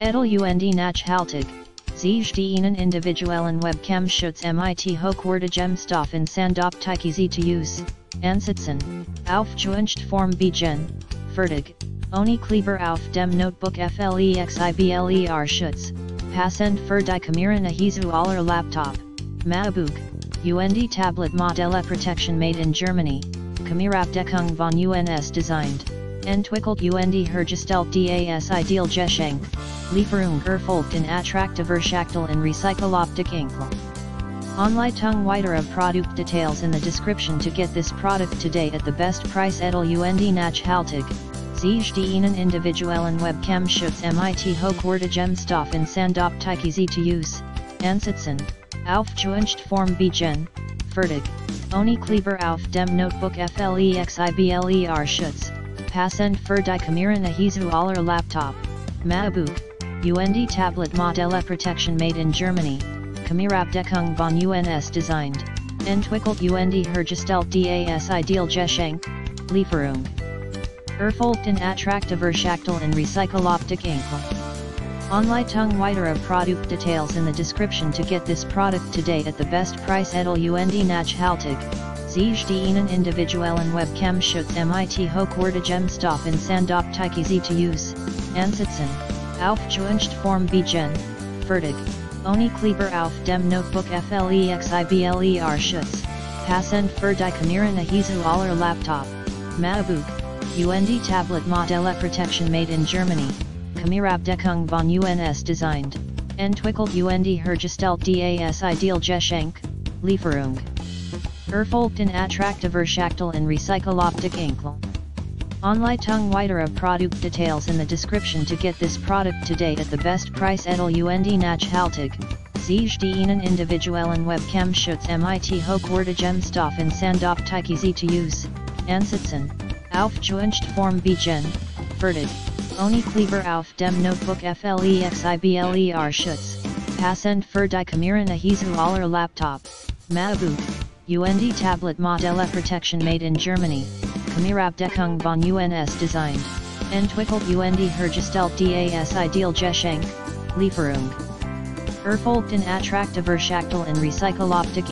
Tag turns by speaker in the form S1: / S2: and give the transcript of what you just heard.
S1: Edel UND Nachhaltig, Zij die Ihnen individuellen Webcam-Schutz MIT Hochwertigem Stoff in Sandoptike easy to use, ansitzen, auf Form Begen, Fertig, Oni Kleber auf dem Notebook FLEXIBLER Schutz, Passend für die Kameran Ahizu aller Laptop, MacBook, UND Tablet Modelle Protection made in Germany, Kamerabdeckung von UNS designed, entwickelt UND hergestellt das Ideal Geschenk, Lieferung erfolgt in attraktiver er Schachtel in Recycloptic Inkl. Onleitung weitere product details in the description to get this product today at the best price edel UND nachhaltig. Zij die Ihnen individuellen Webcam Schutz MIT Hochwertigem Stoff in Sandoptike easy to use, ansitzen, auf Form Begen, Fertig, Oni Kleber auf dem Notebook FLEXIBLER Schutz, Passend für die Kameran Ahizu aller Laptop, MacBook, UND Tablet Modelle Protection made in Germany, Kamerabdeckung von UNS designed, entwickelt UND hergestellt das Ideal Geschenk, Lieferung. Erfolgt in attraktiver Schachtel in Recycloptic Inkl. Onleitung weitere product details in the description to get this product today at the best price edel UND nachhaltig. Zij die Ihnen individuellen Webcam Schutz MIT Hochwertigem in Sandoptike easy to use, ansitzen, auf Form Begen, Fertig, Oni Kleber auf dem Notebook FLEXIBLER Schutz, Passend für die Kameran Ahizu aller Laptop, MacBook, UND Tablet Modelle Protection made in Germany, Kamerabdeckung von UNS designed, entwickelt UND hergestellt das Ideal Geschenk, Lieferung. Erfolgt in attraktiver Schachtel in Recycloptic Inkl. Onleitung weitere product details in the description to get this product today at the best price. Edel UND nachhaltig. Zij die Ihnen individuellen Webcam Schutz MIT Hochwertigem Stoff in Sandoptike easy to use, ansitzen, auf Form Begen, Fertig, Oni Kleber auf dem Notebook FLEXIBLER Schutz, Passend für die Kameran Ahizu aller Laptop, MacBook, UND Tablet Modelle Protection made in Germany, Kamerabdeckung von UNS designed, entwickelt UND hergestellt das Ideal Geschenk, Lieferung. Erfolgt in attraktiver Schachtel in Recycloptic